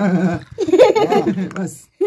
yeah, it.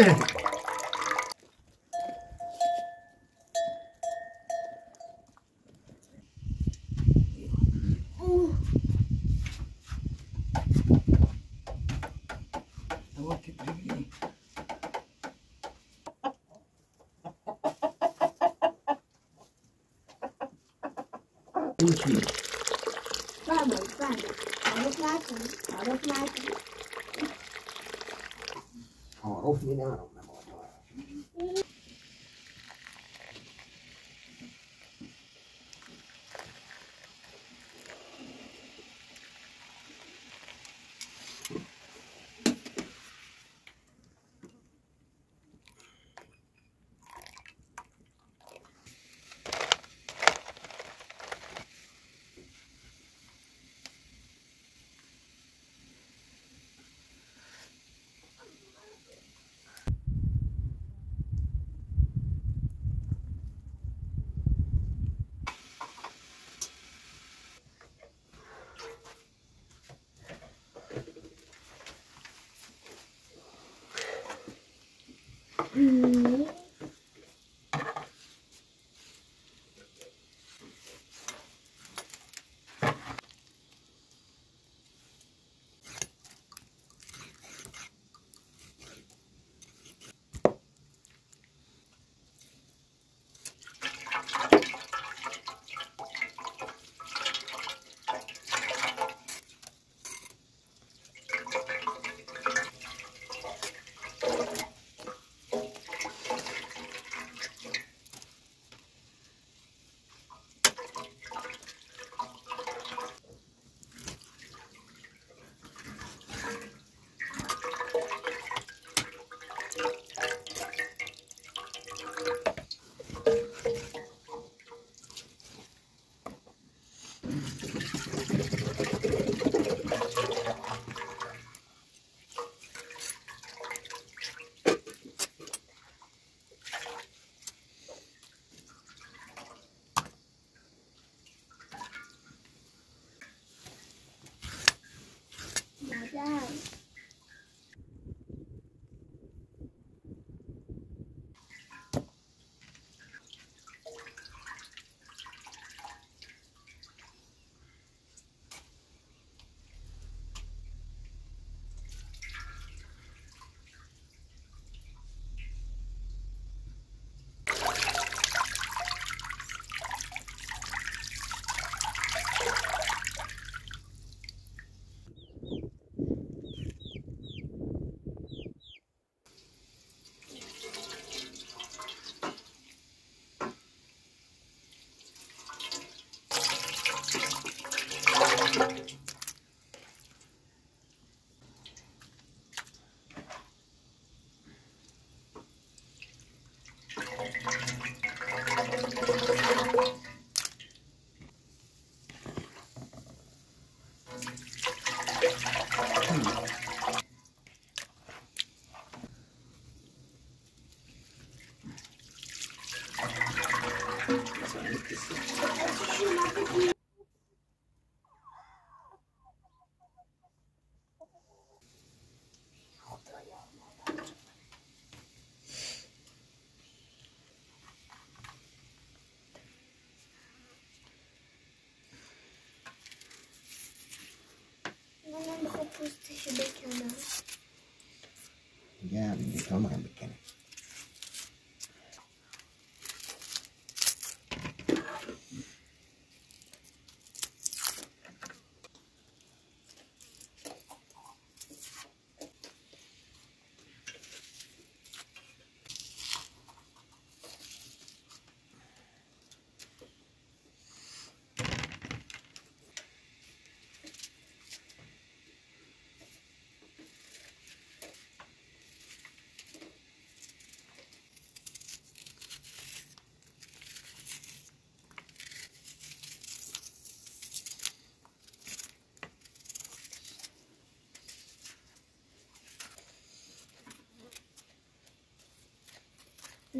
Thank you. Bubble, bubble, out of nothing, out. Minano. 嗯。down. 음. Posta şu bekana. Ya bir tamam bekana.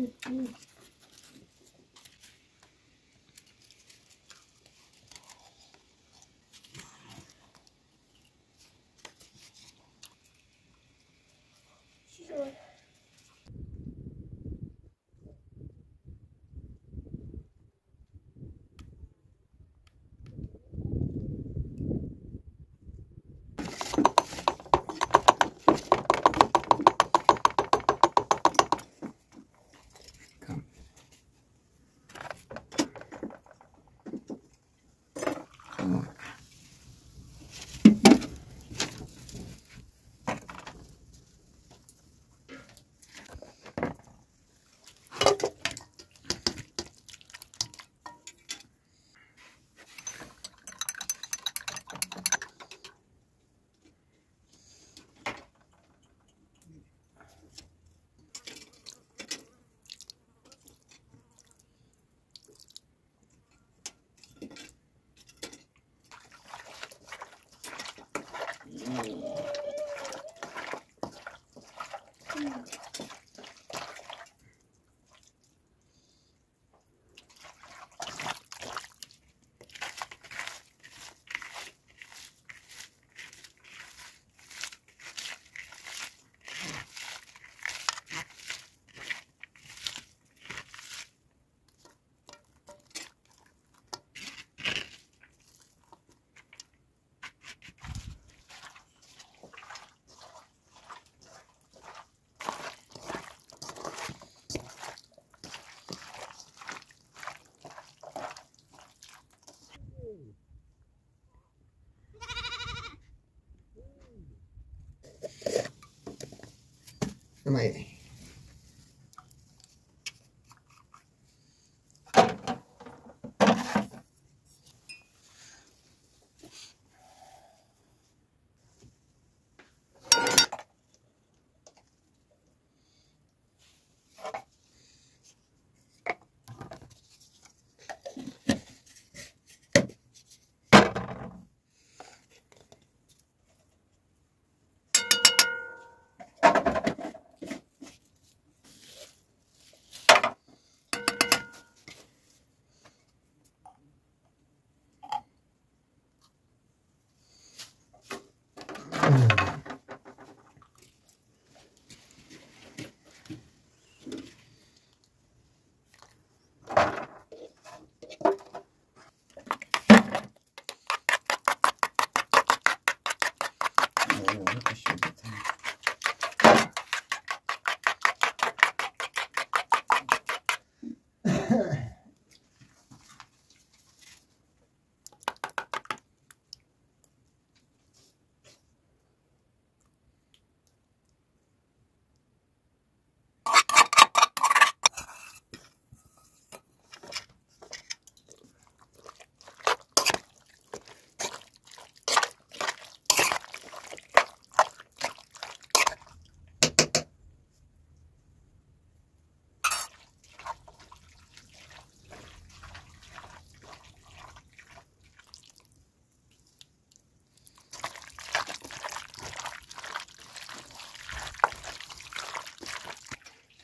嗯嗯。am I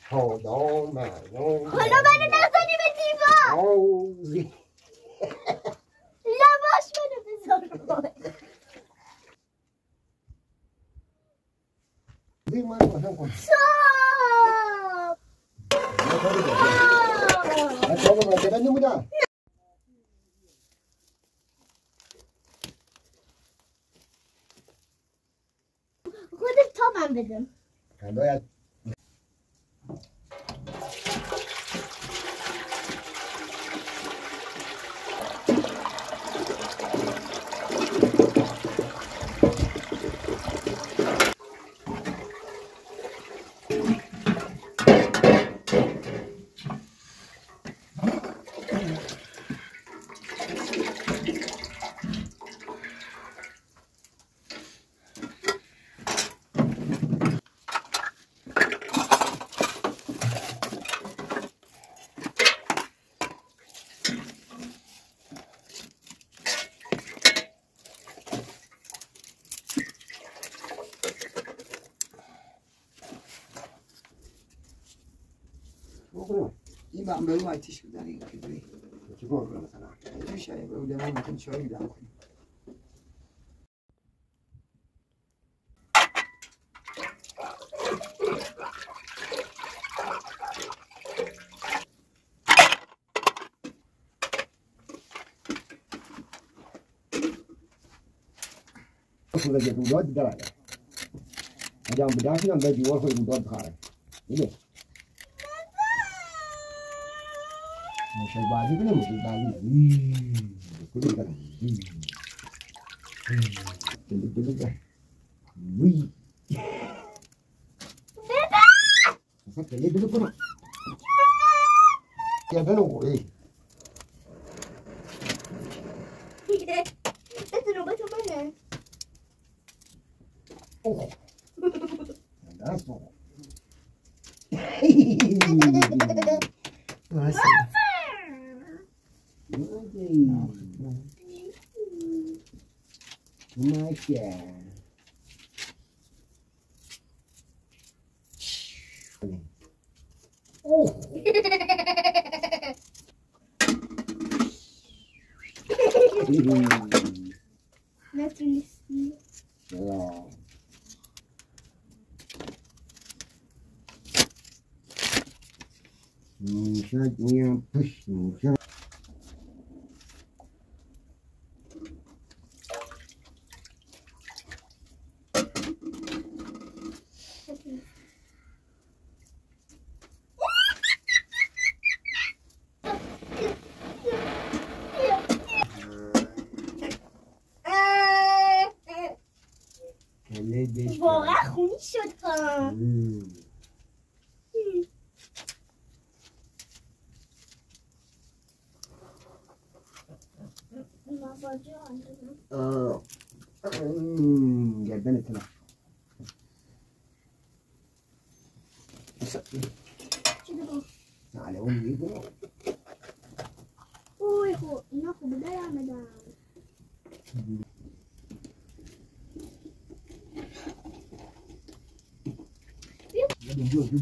تا دامنان کلا منو نزدی به دیوار. بعمل وايد تشوف هذا المكان تقول مثلا. إيش ولا ما كنت شوي لا وجد ولاد دلالة أجام بداشنا بجي ورخي ولاد خارج إيه؟ Achei base grande, achei base grande. Que grande. Tudo, tudo grande. Ui. Essa pele é dura por... Quer ver o... Ei. Essa não bateu banana. Oh. Andaço. Nossa. Nossa. Hey. Come on.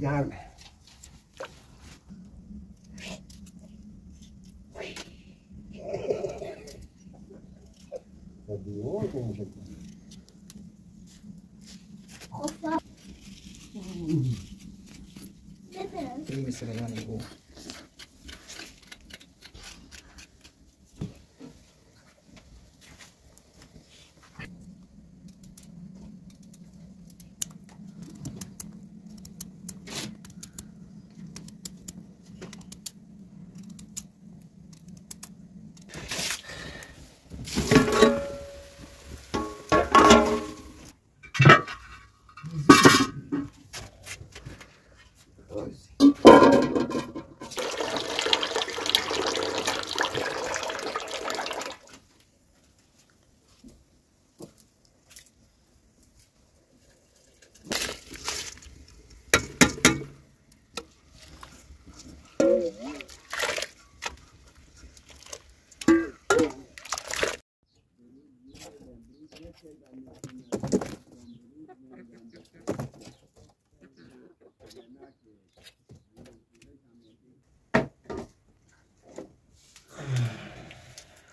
jangan Terima kasih telah menonton!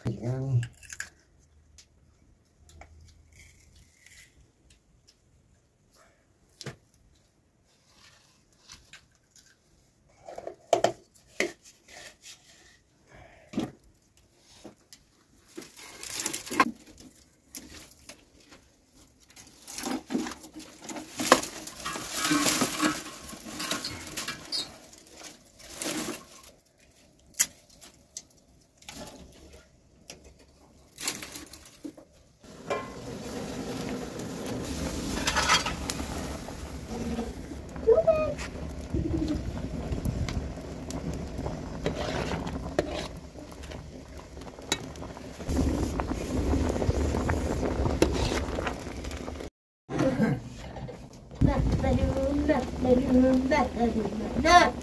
Yeah. önümde, benim önümde, önümde. Ne?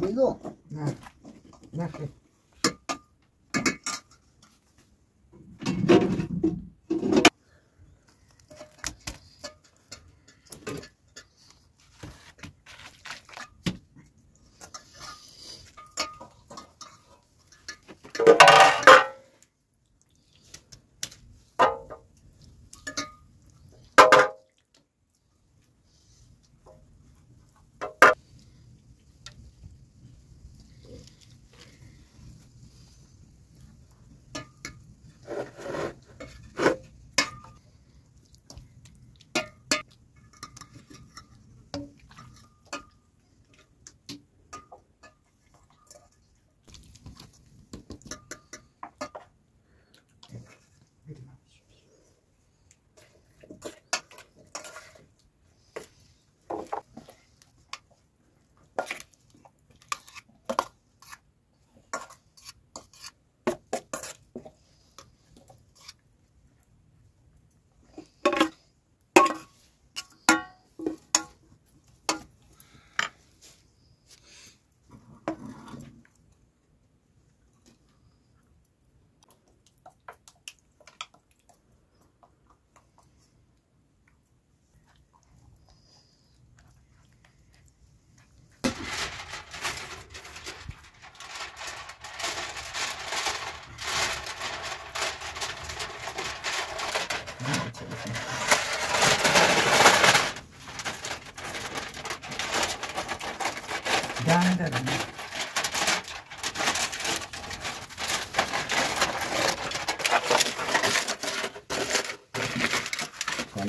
没动，嗯，那是。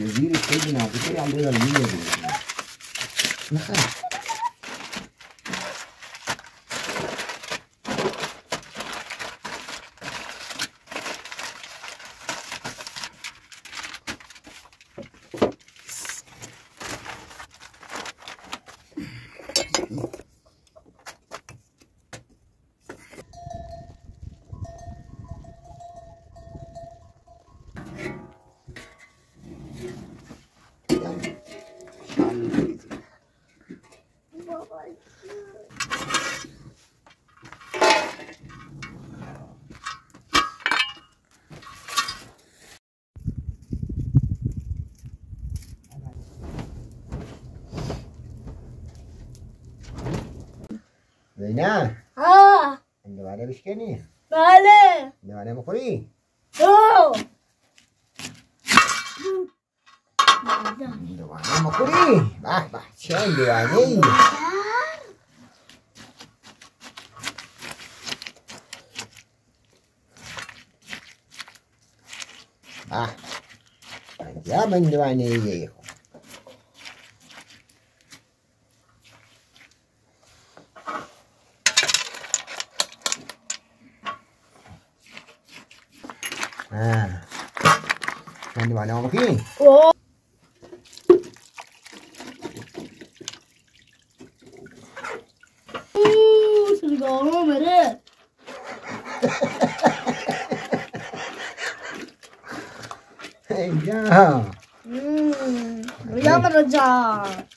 يزيد السيدنا وتسرع عندنا المية دي نخاف زینب آه. اندوانه بشکنی. بله. اندوانه بخوری. او اندوانه بخوری. به به چه اندوانه ای به. عجب اندوانه ای 많이 많이 하면 히. 너무면은 야. 음, 우리 양아자.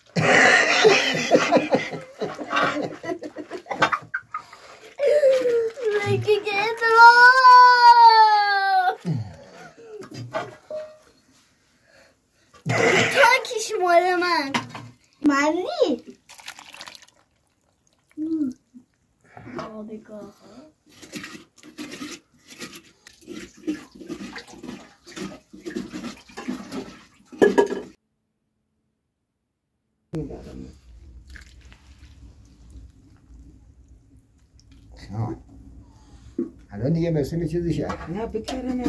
yeme seni. Ya bir kere ne?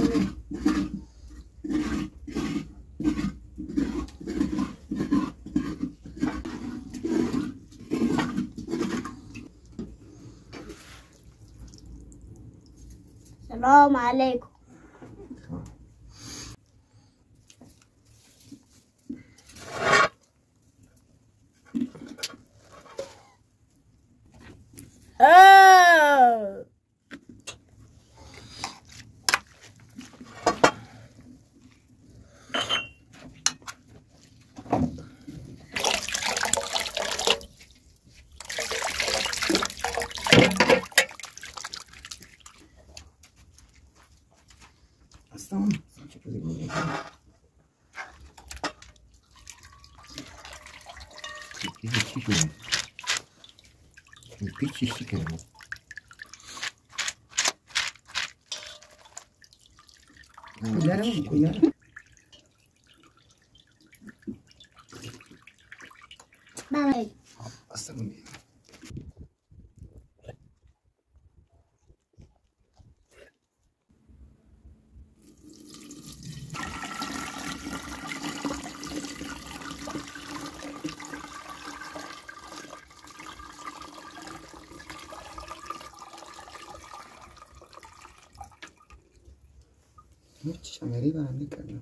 Selamun aleyküm. Hey! Punya. Hiç cioè, mi arriva la mia canna.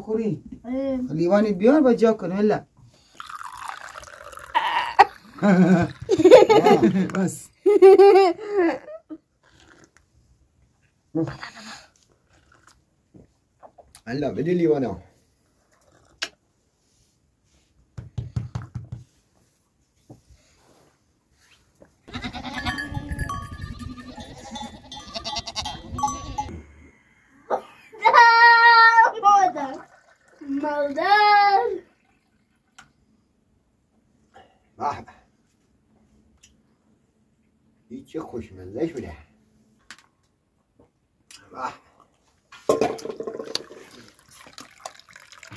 بخوري. إيه. واني بيون بجاكم هلا. بس. هلا بدي لي وأنا. خوشمزه شده به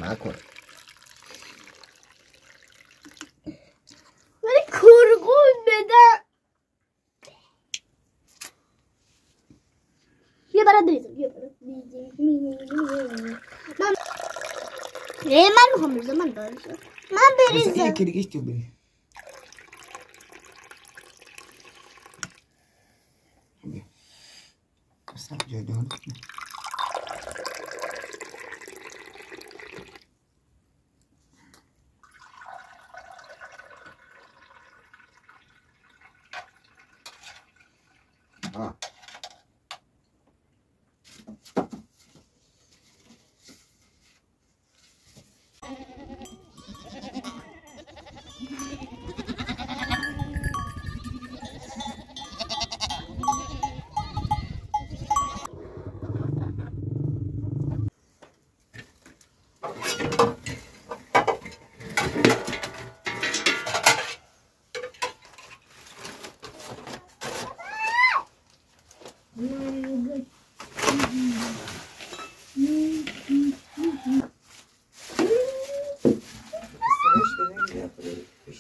مکن. ولی کرگون بدم یه برات بریزم یه برات. من نه من می‌خوام بریزم من دارشم من بریزم. یکی دیگه تو بری. Güzel döndük mü?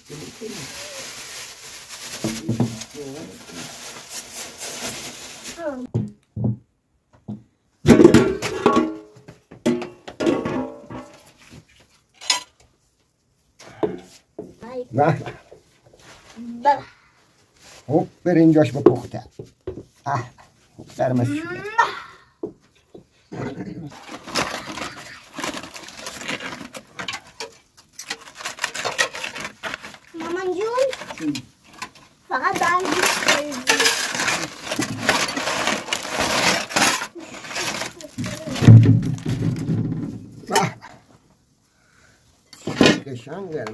به بله. خب برنجاش به پخته. اه قرمز شده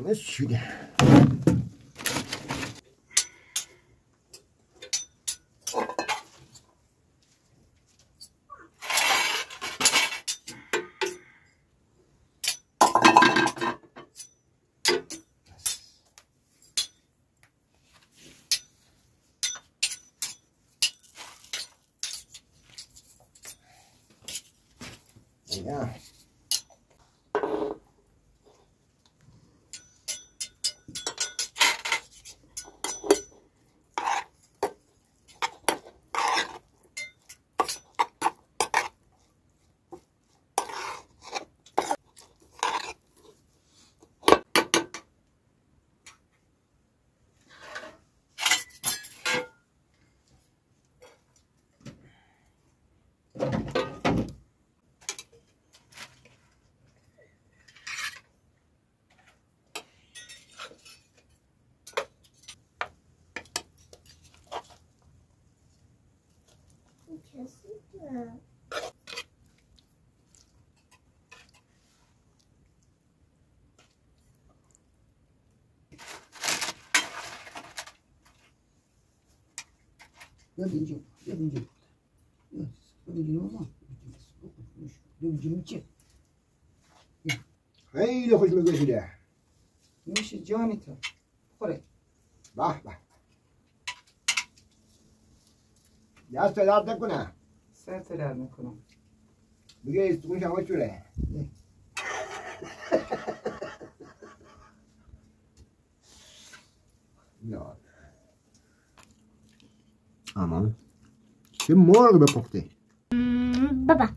dessus. Yeah. بیاد بیاد اینجا بابا. بیاد اینجا میچه خیلی خوشمزه شده میشه جانی تو. خوره. به به. دست درد نکنه. سر درد می‌کنم دیگه استخونش هوا شده Şimdi mor gibi pokti. Hmm, baba.